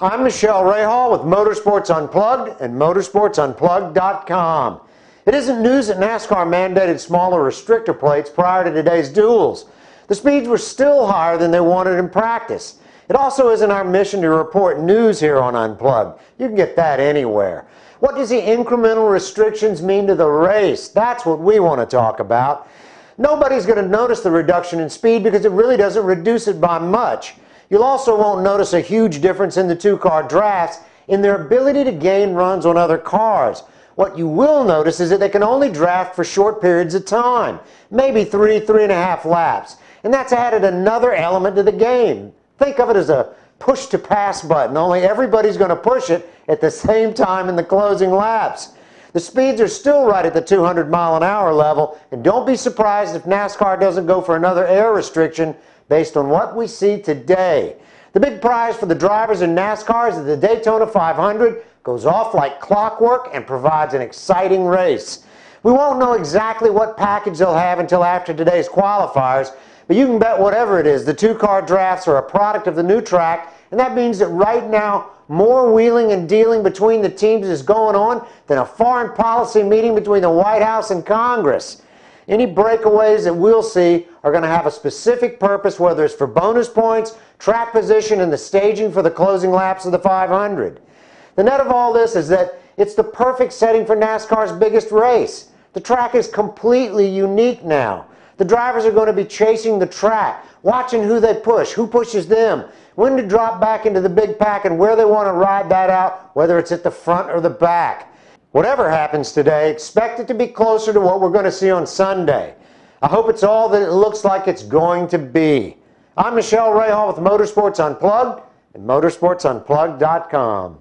I'm Michele Rahal with Motorsports Unplugged and motorsportsunplugged.com. It isn't news that NASCAR mandated smaller restrictor plates prior to today's duels. The speeds were still higher than they wanted in practice. It also isn't our mission to report news here on Unplugged. You can get that anywhere. What does the incremental restrictions mean to the race? That's what we want to talk about. Nobody's going to notice the reduction in speed because it really doesn't reduce it by much. You'll also won't notice a huge difference in the two-car drafts in their ability to gain runs on other cars. What you will notice is that they can only draft for short periods of time, maybe three, three and a half laps. And that's added another element to the game. Think of it as a push to pass button, only everybody's going to push it at the same time in the closing laps. The speeds are still right at the 200 mile an hour level, and don't be surprised if NASCAR doesn't go for another air restriction based on what we see today. The big prize for the drivers in NASCAR is that the Daytona 500 goes off like clockwork and provides an exciting race. We won't know exactly what package they'll have until after today's qualifiers, but you can bet whatever it is, the two-car drafts are a product of the new track, and that means that right now, more wheeling and dealing between the teams is going on than a foreign policy meeting between the White House and Congress. Any breakaways that we'll see are going to have a specific purpose, whether it's for bonus points, track position, and the staging for the closing laps of the 500. The net of all this is that it's the perfect setting for NASCAR's biggest race. The track is completely unique now. The drivers are going to be chasing the track, watching who they push, who pushes them, when to drop back into the big pack, and where they want to ride that out, whether it's at the front or the back. Whatever happens today, expect it to be closer to what we're going to see on Sunday. I hope it's all that it looks like it's going to be. I'm Michele Rahal with Motorsports Unplugged and motorsportsunplugged.com.